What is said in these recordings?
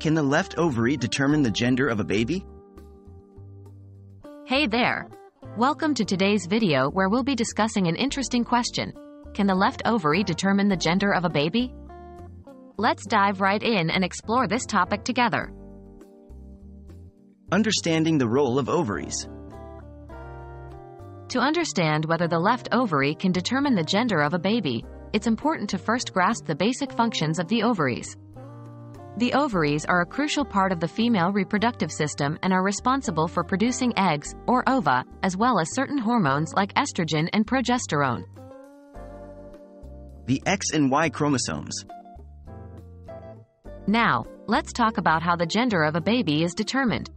Can the left ovary determine the gender of a baby? Hey there! Welcome to today's video where we'll be discussing an interesting question. Can the left ovary determine the gender of a baby? Let's dive right in and explore this topic together. Understanding the role of ovaries. To understand whether the left ovary can determine the gender of a baby, it's important to first grasp the basic functions of the ovaries. The ovaries are a crucial part of the female reproductive system and are responsible for producing eggs, or ova, as well as certain hormones like estrogen and progesterone. The X and Y chromosomes. Now, let's talk about how the gender of a baby is determined.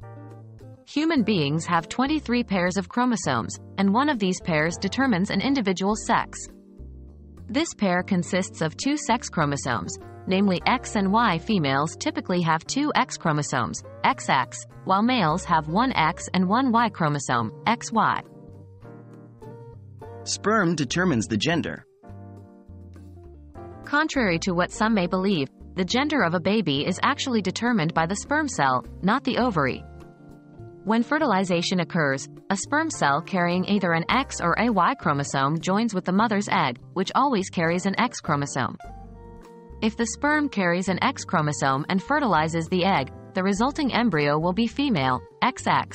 Human beings have 23 pairs of chromosomes, and one of these pairs determines an individual's sex. This pair consists of two sex chromosomes, namely X and Y. Females typically have two X chromosomes, XX, while males have one X and one Y chromosome, XY. Sperm determines the gender. Contrary to what some may believe, the gender of a baby is actually determined by the sperm cell, not the ovary. When fertilization occurs, a sperm cell carrying either an X or a Y chromosome joins with the mother's egg, which always carries an X chromosome. If the sperm carries an X chromosome and fertilizes the egg, the resulting embryo will be female, XX.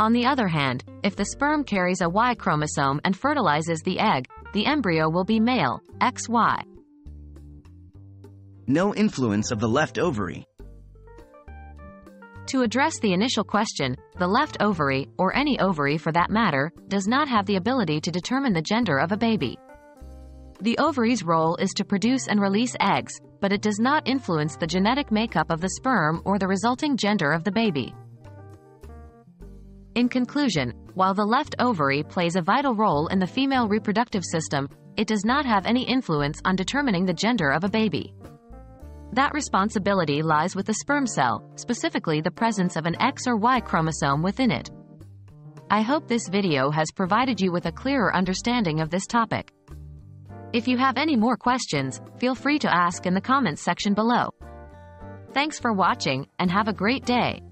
On the other hand, if the sperm carries a Y chromosome and fertilizes the egg, the embryo will be male, XY. No influence of the left ovary. To address the initial question, the left ovary, or any ovary for that matter, does not have the ability to determine the gender of a baby. The ovary's role is to produce and release eggs, but it does not influence the genetic makeup of the sperm or the resulting gender of the baby. In conclusion, while the left ovary plays a vital role in the female reproductive system, it does not have any influence on determining the gender of a baby. That responsibility lies with the sperm cell, specifically the presence of an X or Y chromosome within it. I hope this video has provided you with a clearer understanding of this topic. If you have any more questions, feel free to ask in the comments section below. Thanks for watching, and have a great day.